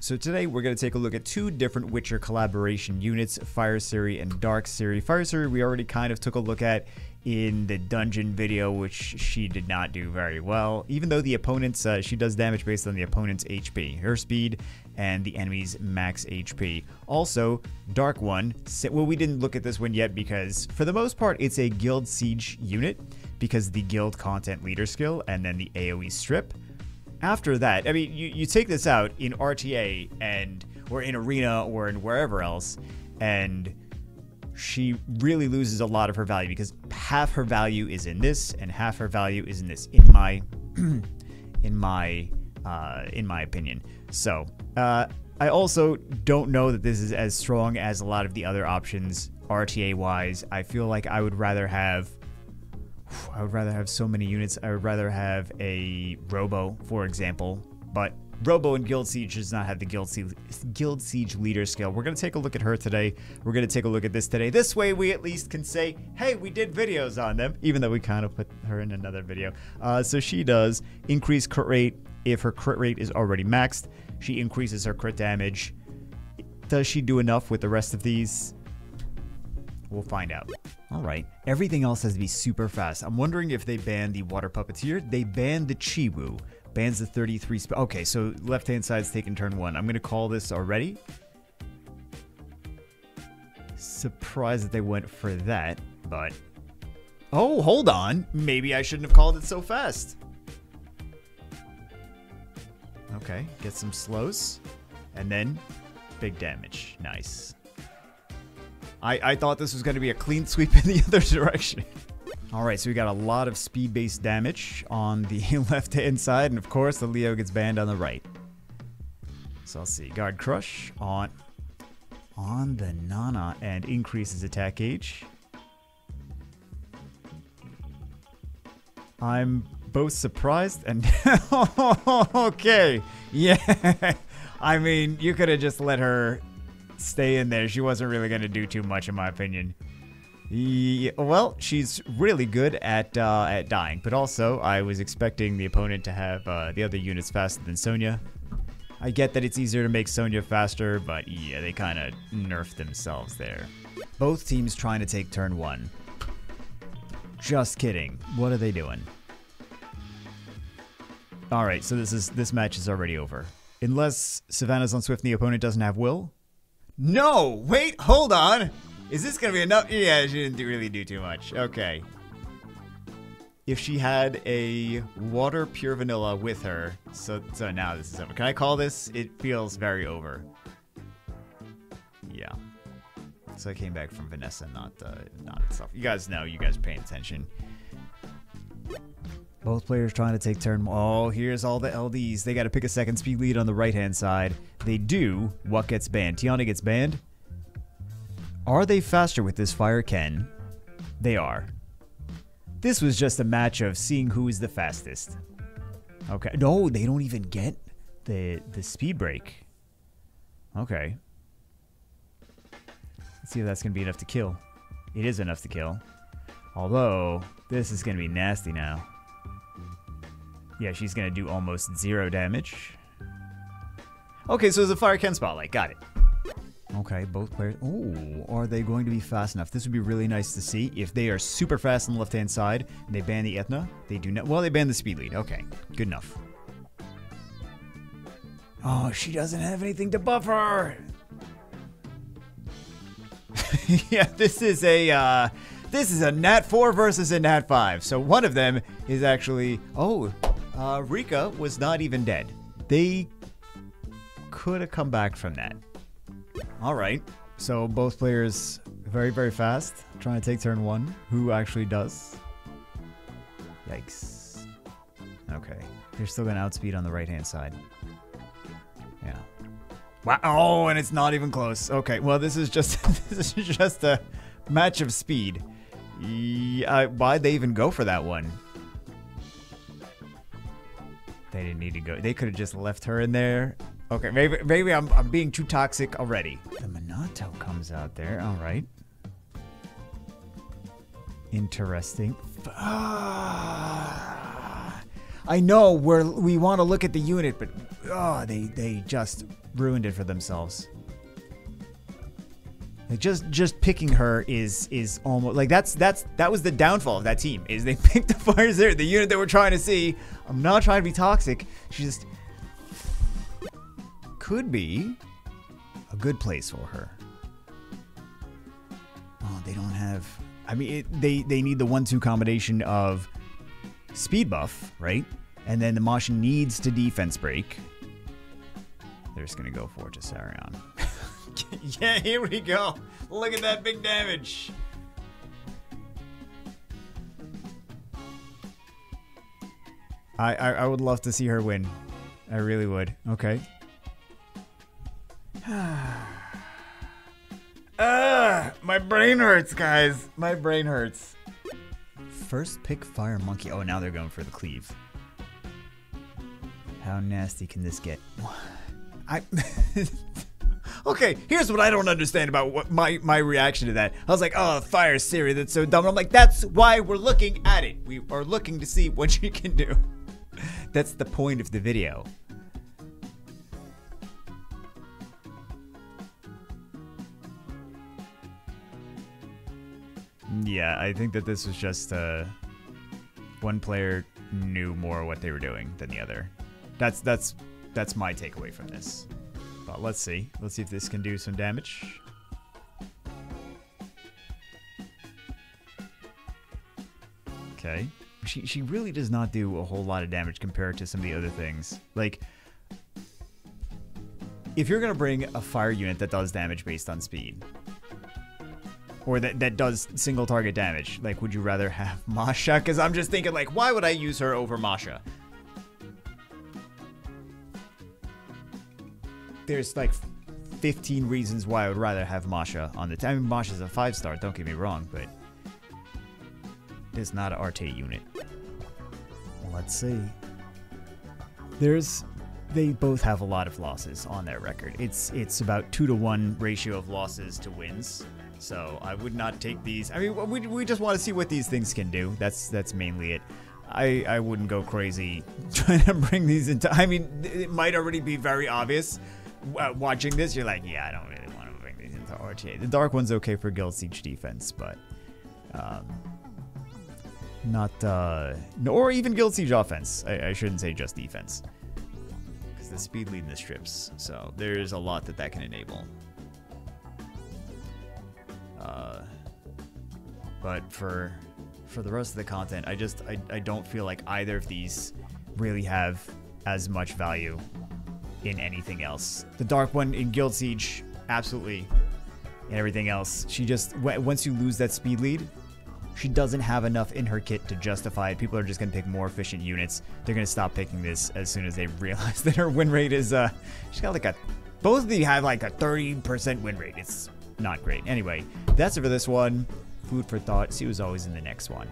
So today we're going to take a look at two different Witcher collaboration units, Fire Ciri and Dark Ciri. Fire Ciri we already kind of took a look at in the dungeon video, which she did not do very well. Even though the opponent's, uh, she does damage based on the opponent's HP, her speed, and the enemy's max HP. Also, Dark One, well, we didn't look at this one yet because for the most part, it's a Guild Siege unit because the Guild Content Leader skill and then the AoE strip after that, I mean, you, you take this out in RTA and or in Arena or in wherever else, and she really loses a lot of her value because half her value is in this and half her value is in this. In my, in my, uh, in my opinion. So, uh, I also don't know that this is as strong as a lot of the other options RTA wise. I feel like I would rather have I would rather have so many units. I would rather have a Robo, for example. But Robo and Guild Siege does not have the Guild Siege, Guild Siege leader skill. We're going to take a look at her today. We're going to take a look at this today. This way we at least can say, hey, we did videos on them, even though we kind of put her in another video. Uh, so she does increase crit rate if her crit rate is already maxed. She increases her crit damage. Does she do enough with the rest of these? We'll find out. All right. Everything else has to be super fast. I'm wondering if they banned the Water Puppeteer. They banned the Chiwu. Bans the 33 sp Okay, so left-hand side's taking turn one. I'm going to call this already. Surprised that they went for that, but... Oh, hold on. Maybe I shouldn't have called it so fast. Okay, get some slows. And then big damage. Nice. I, I thought this was going to be a clean sweep in the other direction. All right, so we got a lot of speed-based damage on the left-hand side, and of course the Leo gets banned on the right. So let's see, Guard Crush on on the Nana and increases attack gauge. I'm both surprised and okay, yeah. I mean, you could have just let her stay in there. She wasn't really going to do too much, in my opinion. Yeah, well, she's really good at uh, at dying, but also I was expecting the opponent to have uh, the other units faster than Sonya. I get that it's easier to make Sonya faster, but yeah, they kind of nerfed themselves there. Both teams trying to take turn one. Just kidding. What are they doing? All right, so this is this match is already over. Unless Savannah's on Swift and the opponent doesn't have will, no! Wait, hold on! Is this gonna be enough? Yeah, she didn't really do too much. Okay. If she had a water pure vanilla with her, so so now this is over. Can I call this? It feels very over. Yeah. So I came back from Vanessa, not uh, not itself. You guys know, you guys paying attention. Both players trying to take turn. Oh, here's all the LDs. They got to pick a second speed lead on the right-hand side. They do. What gets banned? Tiana gets banned. Are they faster with this fire, Ken? They are. This was just a match of seeing who is the fastest. Okay. No, they don't even get the the speed break. Okay. Let's see if that's going to be enough to kill. It is enough to kill. Although, this is going to be nasty now. Yeah, she's going to do almost zero damage. Okay, so it's a Fire Ken Spotlight. Got it. Okay, both players. Oh, are they going to be fast enough? This would be really nice to see. If they are super fast on the left-hand side and they ban the Ethna, they do not. Well, they ban the speed lead. Okay, good enough. Oh, she doesn't have anything to buff her. yeah, this is a uh, this is a Nat 4 versus a Nat 5. So one of them is actually oh uh, Rika was not even dead. They could have come back from that. All right. So both players very, very fast, trying to take turn one. Who actually does? Yikes. Okay. They're still going to outspeed on the right-hand side. Yeah. Wow. Oh, and it's not even close. Okay. Well, this is just this is just a match of speed. Yeah, why'd they even go for that one? They didn't need to go. They could have just left her in there. Okay, maybe maybe I'm, I'm being too toxic already. The Minato comes out there. All right. Interesting. Ah, I know we're we want to look at the unit, but oh, they they just ruined it for themselves. Like just just picking her is is almost like that's that's that was the downfall of that team is they picked the fire there the unit that we're trying to see. I'm not trying to be toxic. She just could be a good place for her. Oh, they don't have. I mean, it, they they need the one-two combination of speed buff, right? And then the Masha needs to defense break. They're just gonna go for Tesarion. yeah, here we go. Look at that big damage. I, I, I would love to see her win. I really would. Okay. Ah, my brain hurts, guys. My brain hurts. First pick Fire Monkey. Oh, now they're going for the cleave. How nasty can this get? I. okay, here's what I don't understand about what my my reaction to that. I was like, "Oh, Fire Ciri, that's so dumb." I'm like, "That's why we're looking at it. We are looking to see what she can do." that's the point of the video. Yeah, I think that this was just uh, one player knew more what they were doing than the other. That's that's that's my takeaway from this. But let's see. Let's see if this can do some damage. Okay. She she really does not do a whole lot of damage compared to some of the other things. Like if you're going to bring a fire unit that does damage based on speed, or that, that does single target damage. Like, would you rather have Masha? Because I'm just thinking, like, why would I use her over Masha? There's like 15 reasons why I would rather have Masha on the team. I mean, Masha's a five star, don't get me wrong, but it's not an Arte unit. Let's see. There's they both have a lot of losses on their record. It's it's about two to one ratio of losses to wins. So I would not take these. I mean, we, we just want to see what these things can do. That's that's mainly it. I, I wouldn't go crazy trying to bring these into. I mean, it might already be very obvious. Uh, watching this, you're like, yeah, I don't really want to bring these into RTA. The Dark One's okay for Guild Siege defense, but um, not, uh, or even Guild Siege offense. I, I shouldn't say just defense. Because the speed lead in the strips. So there's a lot that that can enable. Uh, but for for the rest of the content, I just I, I don't feel like either of these really have as much value in anything else. The dark one in Guild Siege, absolutely, and everything else. She just once you lose that speed lead, she doesn't have enough in her kit to justify it. People are just gonna pick more efficient units. They're gonna stop picking this as soon as they realize that her win rate is uh she's got like a both of these have like a 30% win rate. It's not great. Anyway, that's it for this one. Food for thought. See as always in the next one.